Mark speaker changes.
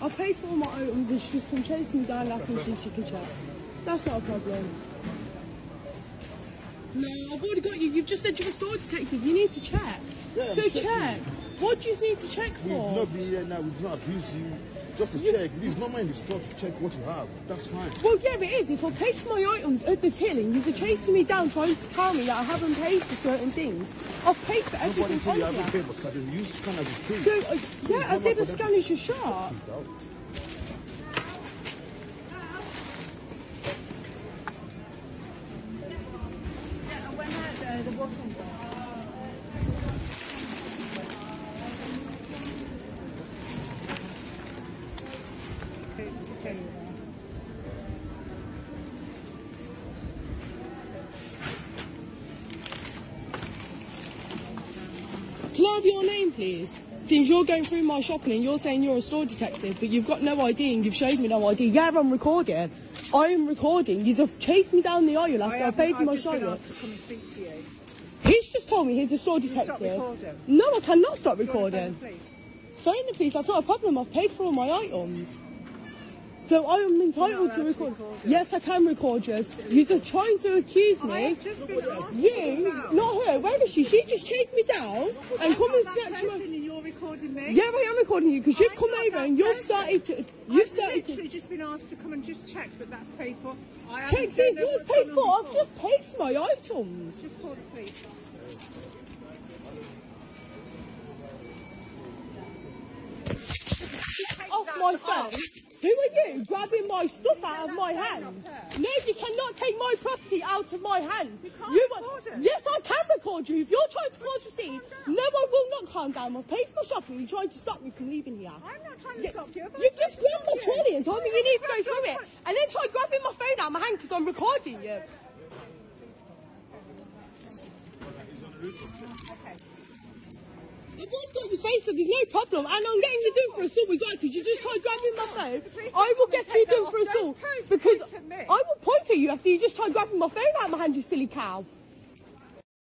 Speaker 1: I paid for all my items and she just come chasing me down asked me if she can check. That's not a problem. No, I've already got you. You've just said you're a store detective. You need to check.
Speaker 2: Yeah,
Speaker 1: so check. What do you need to check
Speaker 2: We've not been here now, we've not abused you. Just to
Speaker 1: You-
Speaker 2: check. It's normal in the store to check what you have. That's fine.
Speaker 1: Well, yeah, it is. If I paid for my items at the till and you're chasing me down trying to tell me that I haven't paid for certain things, I've paid for
Speaker 2: Nobody
Speaker 1: everything
Speaker 2: said you haven't paid for service. You scan as a free.
Speaker 1: So, uh, yeah, I did a scan as your shot. Can I have your name, please? Since you're going through my shopping and you're saying you're a store detective, but you've got no ID and you've showed me no ID. Yeah, I'm recording. I am recording. You've chased me down the aisle after I, paid for my
Speaker 3: I've just been
Speaker 1: shot.
Speaker 3: asked to come and speak to you.
Speaker 1: He's just told me he's a
Speaker 3: stop
Speaker 1: detective. No, I cannot stop
Speaker 3: Do you want to
Speaker 1: recording.
Speaker 3: phone the police?
Speaker 1: Phone the police, that's not a problem. I've paid for all my items. So I am entitled to
Speaker 3: to
Speaker 1: record.
Speaker 3: record
Speaker 1: yes, I can record you. You're trying to accuse me.
Speaker 3: have just been
Speaker 1: You, not her. Where is she? She just chased me down and come and
Speaker 3: that
Speaker 1: snatch
Speaker 3: person
Speaker 1: my.
Speaker 3: Recording me.
Speaker 1: Yeah, I am recording you because you've
Speaker 3: I'm
Speaker 1: come over and you've
Speaker 3: person.
Speaker 1: started to. You
Speaker 3: I've
Speaker 1: started
Speaker 3: literally
Speaker 1: to.
Speaker 3: just been asked to come and just check that that's paid for. I
Speaker 1: Check, if yours paid for. I've just paid for my items.
Speaker 3: Just call the police.
Speaker 1: Off my phone. Who are you grabbing my stuff out of my hand? No, you cannot take my property out of my hand.
Speaker 3: You can't
Speaker 1: are-
Speaker 3: record it.
Speaker 1: Yes, I can record you. If you're trying to cause a scene, no, I will not calm down. I've paid for my shopping. You're trying to stop me from leaving here.
Speaker 3: I'm not trying to stop you. I've
Speaker 1: You've just grabbed my trolley and told me you need to go through it, and then try grabbing my phone out of my hand because I'm recording you. Okay. I've already got your face, so there's no problem, and I'm getting you done for assault as well because you just my phone. I will get you done for assault
Speaker 3: point-
Speaker 1: because
Speaker 3: point at me.
Speaker 1: I will point at you after you just tried grabbing my phone out of my hand, you silly cow.